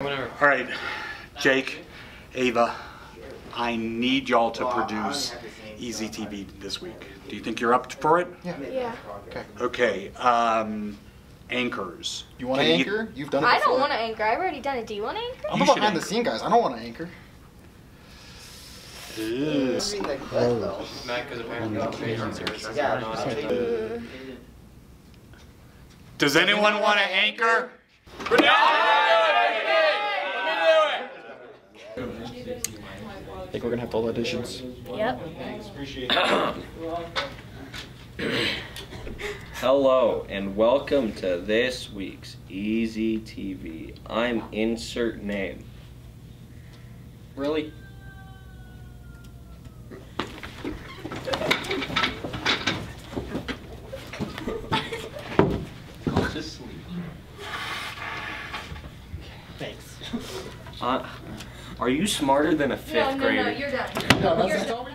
Whatever. All right, Jake, Ava, I need y'all to produce EZTV this week. Do you think you're up for it? Yeah. yeah. Okay. Okay, um, anchors. You want to anchor? You've done it I don't want to anchor. I've already done it. Do you want to anchor? I'm You the should behind the scene guys. I don't want to anchor. Ugh. Matt, because apparently the trade on service is Yeah, not I'll take up. it. Does anyone want to anchor? I think we're gonna have to all auditions. Yep. I appreciate. it. Hello and welcome to this week's EZTV. I'm insert name. Really? I'll just sleep. Thanks. Uh, are you smarter than a fifth No, no, grader? no. You're done. No, You're done.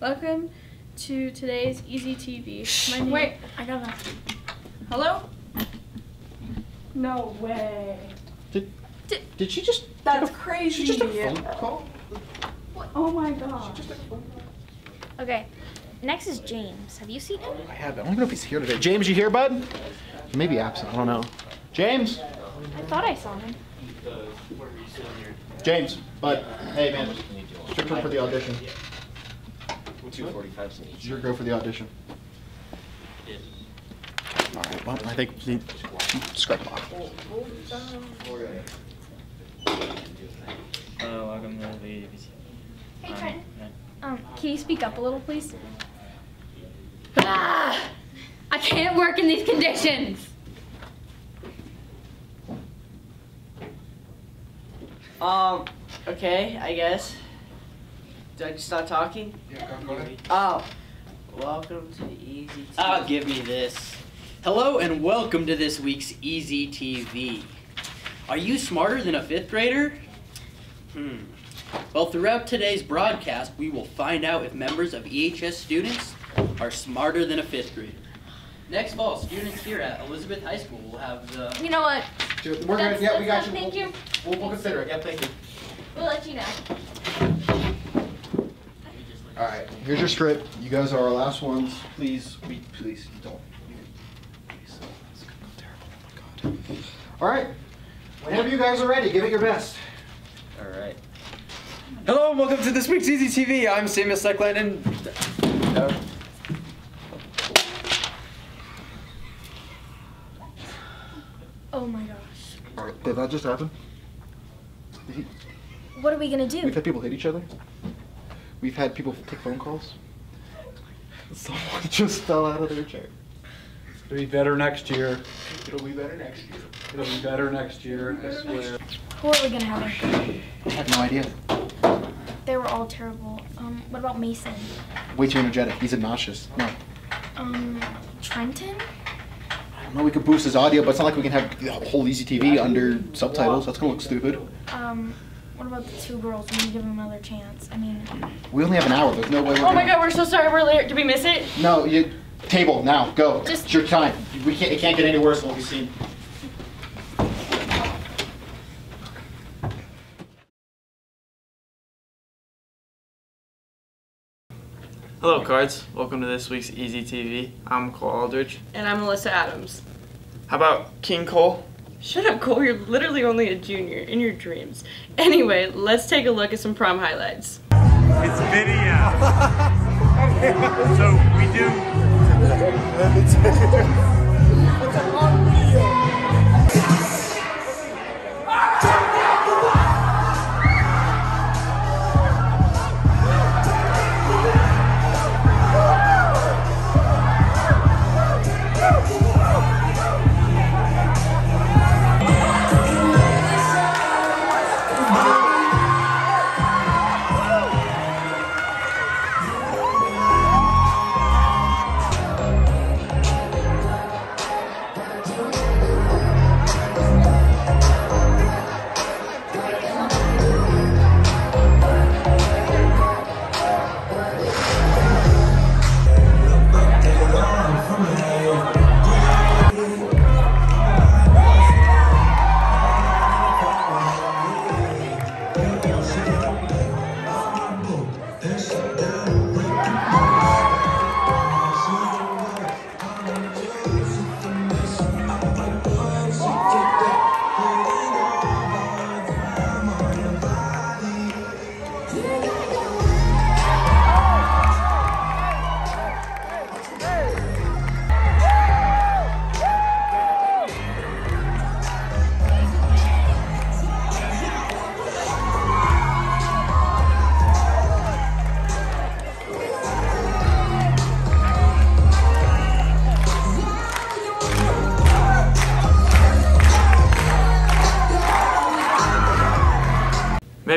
Welcome to today's EZTV. My name Wait, I got that. Hello? No way. Did Did she just? That's She crazy. just a phone call. Oh my god. Okay. Next is James. Have you seen him? Oh, I have. I don't even know if he's here today. James, you here, bud? He may be absent. I don't know. James. I thought I saw him. James, bud. Hey, man. Strip her for the audition. Two forty-five Your go for the audition. All right. Well, I think we need scrap off. Uh, welcome to the ABC. Hey, Trent. Um, can you speak up a little, please? Ah! I can't work in these conditions. Um, okay, I guess. Did I just start talking? Yeah, go ahead. Oh, welcome to EZTV. Ah, give me this. Hello and welcome to this week's EZTV. Are you smarter than a fifth grader? Hmm. Well, throughout today's broadcast, we will find out if members of EHS students are smarter than a fifth grader. Next fall, students here at Elizabeth High School will have the. You know what? We're That's- gonna. Yeah, we got that's you. not- Thank you. We'll, we'll consider it. Yeah, thank you. We'll let you know. All right. Here's your script. You guys are our last ones. Please, we please don't. Please. It's gonna go terrible. Oh my god. All right. Whenever you guys are ready, give it your best. All right. Hello and welcome to this week's EZTV. I'm Samuel Seckland and. Uh, Oh my gosh. Did that just happen? Did he, What are we gonna do? we've had people hit each other. We've had people take phone calls. Someone just fell out of their chair. It'll be better next year. It'll be better next year. It'll be better next year, I swear. Who are we gonna have? I have no idea. They were all terrible. Um, what about Mason? Way too energetic. He's obnoxious. No. Um, Trenton? I know. We could boost his audio, but it's not like we can have the whole EZTV under subtitles. That's gonna look stupid. Um, what about the two girls? We need to give them another chance. I mean, We only have an hour. There's no way we're Oh my god, we're so sorry we're late. Did we miss it? No, you table now. Go. Just- it's your time. We can't. It can't get any worse than what we've seen. Hello, cards. Welcome to this week's EZTV. I'm Cole Aldridge. And I'm Melissa Adams. How about King Cole? Shut up, Cole. You're literally only a junior in your dreams. Anyway, let's take a look at some prom highlights. It's video. so we do.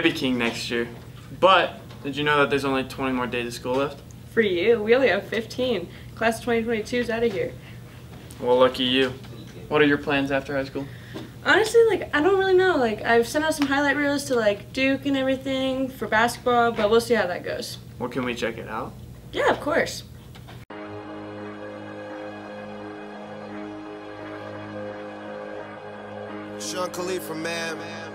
maybe king next year. But did you know that there's only 20 more days of school left? For you, we only have 15. Class of 2022 is out of here. Well, lucky you. What are your plans after high school? Honestly, like I don't really know. Like I've sent out some highlight reels to like Duke and everything for basketball, but we'll see how that goes. Well, can we check it out? Yeah, of course. Sean Khalifa, man. 2 Chainz.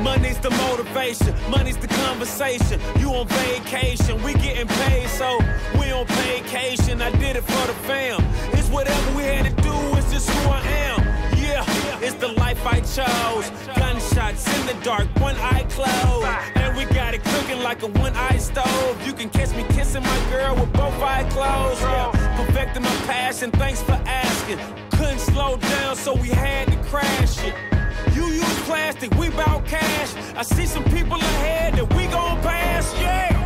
Money's the motivation, money's the conversation. You on vacation, we getting paid, so we on vacation. I did it for the fam. It's whatever we had to do, it's just who I am. Yeah, it's the life I chose. Gunshots in the dark, one eye closed. We got it cooking like a one eye stove. You can catch me kissing my girl with both eyes closed. Yeah, perfecting my passion, thanks for asking. Couldn't slow down, so we had to crash it. You use plastic, we bout cash. I see some people ahead that we gon' pass, yeah.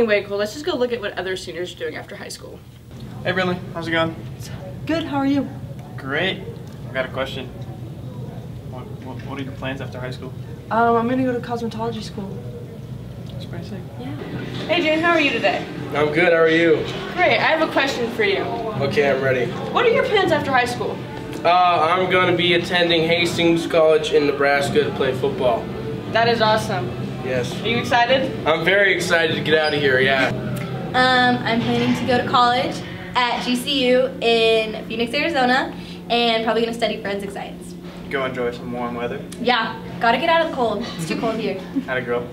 Anyway, cool. Let's just go look at what other seniors are doing after high school. Hey, Brinley, how's it going? Good, how are you? Great. I got a question. What, what, what are your plans after high school? Um, I'm gonna go to cosmetology school. That's pretty sick. Yeah. Hey Jane, how are you today? I'm good. How are you? Great. I have a question for you. Okay, I'm ready. What are your plans after high school? Uh, I'm going to be attending Hastings College in Nebraska to play football. That is awesome. Yes. Are you excited? I'm very excited to get out of here. Yeah. Um, I'm planning to go to college at GCU in Phoenix, Arizona, and probably gonna study forensic science. Go enjoy some warm weather. Yeah, gotta get out of the cold. It's too cold here. How'd it go?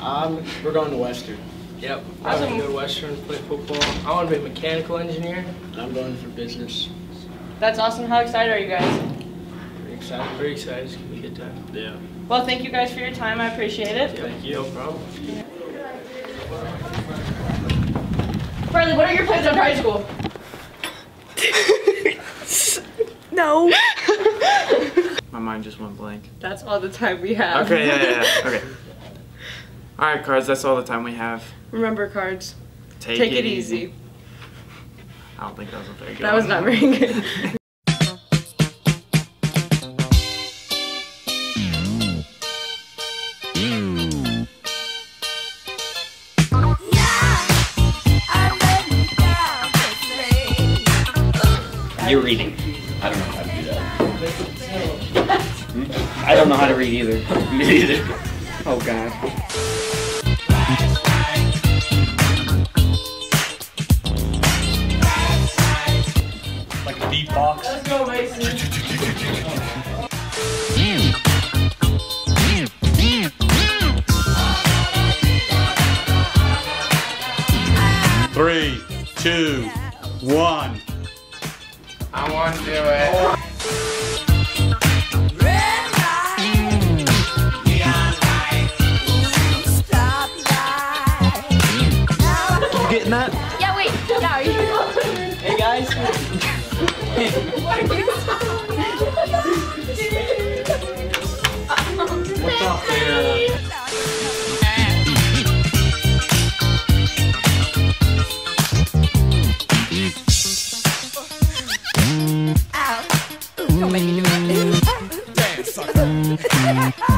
Um, we're going to Western. Yep. I'm Awesome. going to go to Western to play football. I want to be a mechanical engineer. I'm going for business. That's awesome. How excited are you guys? Pretty excited. Pretty excited. It's gonna be a good time. Yeah. Well, thank you guys for your time. I appreciate it. Thank you. No problem. Carly, what are your plans after high school? No. My mind just went blank. That's all the time we have. Okay, yeah, yeah, yeah. Okay. All right, cards. That's all the time we have. Remember cards. Take, Take it easy. I don't think that was a very good. That was not very good. Don't know how to read either. Me either. Oh god. Like a beatbox. Let's go, Mason. Three, two, one. I want to do it. What's up there? Don't make me do it. Damn, sucker.